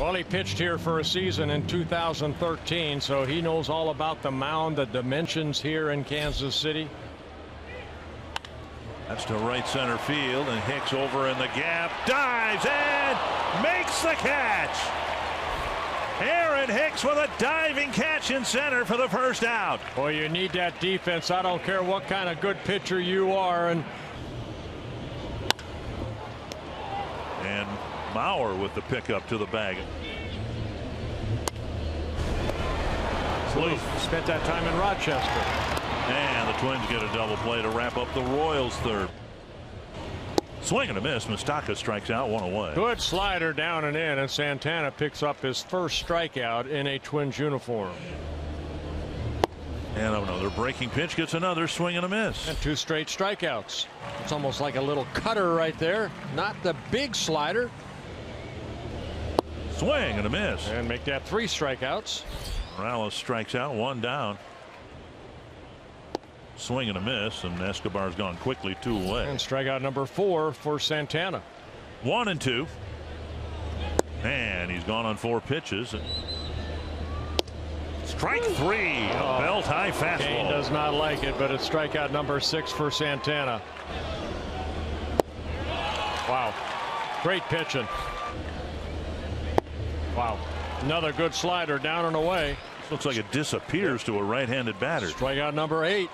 Well, he pitched here for a season in 2013, so he knows all about the mound, the dimensions here in Kansas City. That's to right center field, and Hicks over in the gap, dives and makes the catch. Aaron Hicks with a diving catch in center for the first out. Boy, you need that defense. I don't care what kind of good pitcher you are. And And Mauer with the pickup to the bag. Spent that time in Rochester. And the Twins get a double play to wrap up the Royals third. Swing and a miss. Moustakas strikes out one away. Good slider down and in, and Santana picks up his first strikeout in a Twins uniform. And another breaking pitch gets another swing and a miss. And two straight strikeouts. It's almost like a little cutter right there. Not the big slider. Swing and a miss. And make that three strikeouts. Morales strikes out one down. Swing and a miss, and Escobar's gone quickly two away. And strikeout number four for Santana. One and two. And he's gone on four pitches. Strike three. A Oh. belt high fastball. Cain does not like it, but it's strikeout number six for Santana. Wow. Great pitching. Wow. Another good slider down and away. Looks like it disappears to a right handed batter. Strikeout number eight.